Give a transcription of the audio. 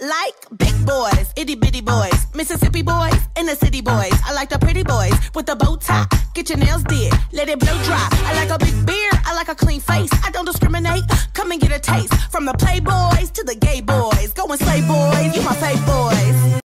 like big boys, itty bitty boys, Mississippi boys, inner city boys. I like the pretty boys with the bow tie. Get your nails did, let it blow dry. I like a big beard, I like a clean face. I don't discriminate. Come and get a taste from the playboys to the gay boys. Go and slay boys, you my favorite.